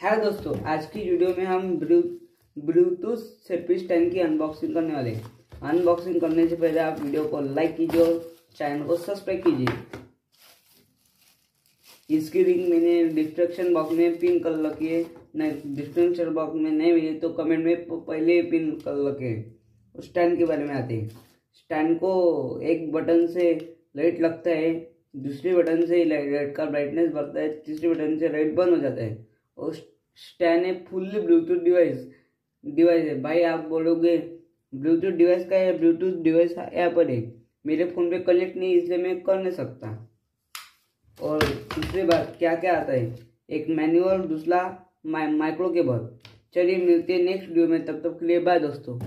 है दोस्तों, आज की वीडियो में हम ब्लू, ब्लूटूथ सेपिस टेन की अनबॉक्सिंग करने वाले हैं। अनबॉक्सिंग करने से पहले आप वीडियो को लाइक कीजिए और चैनल को सब्सक्राइब कीजिए। इसकी लिंक मैंने डिस्क्रिप्शन बॉक्स में पिन कर रखी है। नहीं डिस्क्रिप्शन बॉक्स में नहीं मिली तो कमेंट में पहले पिन कर रखे हैं। स्टैंड के बारे में आते हैं। स्टैंड को एक बटन से लाइट लगता है, दूसरे बटन से लाइट का ब्राइटनेस बढ़ता है, तीसरे बटन से लाइट बंद हो जाता है। और स्टैन है फुल्ली ब्लूटूथ डिवाइस डिवाइस है। भाई, आप बोलोगे, ब्लूटूथ डिवाइस का है ब्लूटूथ डिवाइस यहाँ पर है? मेरे फ़ोन पे कनेक्ट नहीं, इसलिए मैं कर नहीं सकता। और दूसरी बात क्या क्या आता है? एक मैनुअल दूसरा माइक्रो केबल। चलिए मिलते हैं नेक्स्ट वीडियो में, तब तक के लिए बाय दोस्तों।